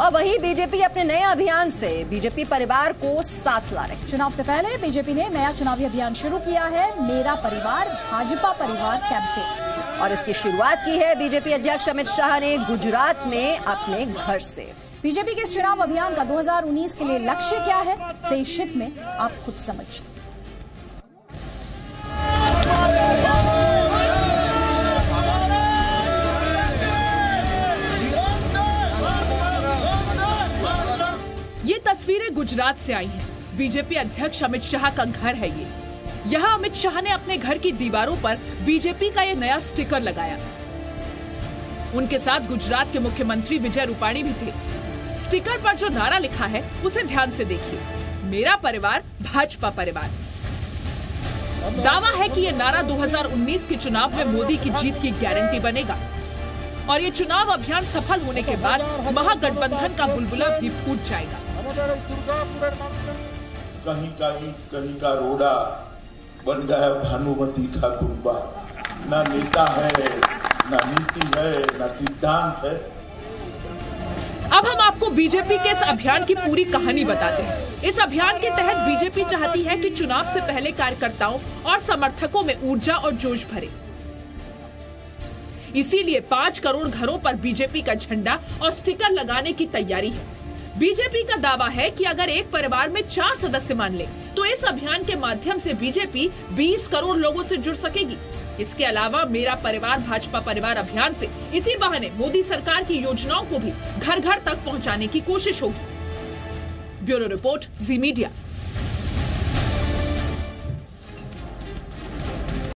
और वहीं बीजेपी अपने नए अभियान से बीजेपी परिवार को साथ ला रही चुनाव से पहले बीजेपी ने नया चुनावी अभियान शुरू किया है मेरा परिवार भाजपा परिवार कैंपेन। और इसकी शुरुआत की है बीजेपी अध्यक्ष अमित शाह ने गुजरात में अपने घर से। बीजेपी के इस चुनाव अभियान का 2019 के लिए लक्ष्य क्या है देश हित में आप खुद समझिए। ये तस्वीरें गुजरात से आई हैं। बीजेपी अध्यक्ष अमित शाह का घर है ये। यहाँ अमित शाह ने अपने घर की दीवारों पर बीजेपी का ये नया स्टिकर लगाया। उनके साथ गुजरात के मुख्यमंत्री विजय रूपाणी भी थे। स्टिकर पर जो नारा लिखा है, उसे ध्यान से देखिए। मेरा परिवार, भाजपा परिवार। दावा है कि ये नारा 2019 के चुनाव में मोदी की जीत की गारंटी बनेगा। और ये चुनाव अभियान सफल होने के बाद महागठबंधन का बुलबुला भी फूट जाएगा। कहीं कहीं कहीं का रोड़ा बन गया भानुमति का कुंबा ना नेता है ना नीति है ना सिद्धांत है। अब हम आपको बीजेपी के इस अभियान की पूरी कहानी बताते हैं। इस अभियान के तहत बीजेपी चाहती है कि चुनाव से पहले कार्यकर्ताओं और समर्थकों में ऊर्जा और जोश भरे। इसीलिए पाँच करोड़ घरों पर बीजेपी का झंडा और स्टिकर लगाने की तैयारी है। बीजेपी का दावा है कि अगर एक परिवार में चार सदस्य मान ले तो इस अभियान के माध्यम से बीजेपी 20 करोड़ लोगों से जुड़ सकेगी। इसके अलावा मेरा परिवार, भाजपा परिवार अभियान से इसी बहाने मोदी सरकार की योजनाओं को भी घर घर तक पहुँचाने की कोशिश होगी। Bureau report, Zee media.